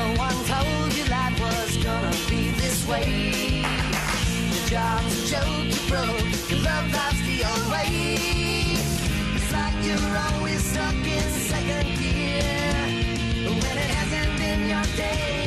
No one told you life was gonna be this way. Your job's a joke, you broke. Your love life's the old way. It's like you're always stuck in second gear when it hasn't been your day.